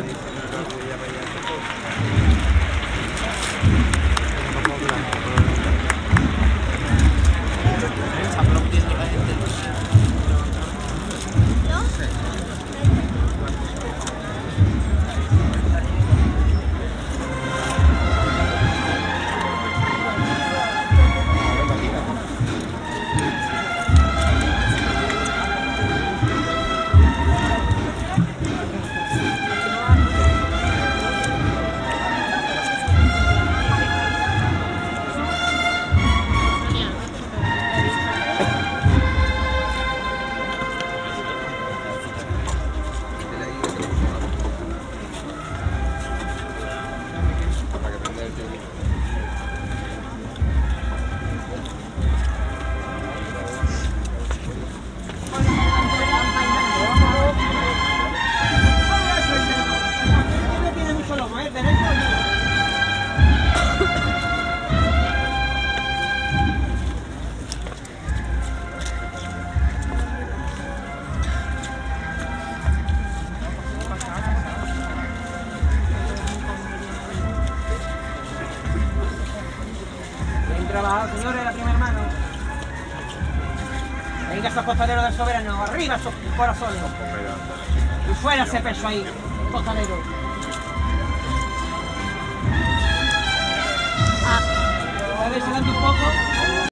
done. Arriba, señores la primera mano. Venga esos costaleros del soberano, arriba esos corazones. Y fuera ese peso ahí, costalero. Ah, a ver, se un poco.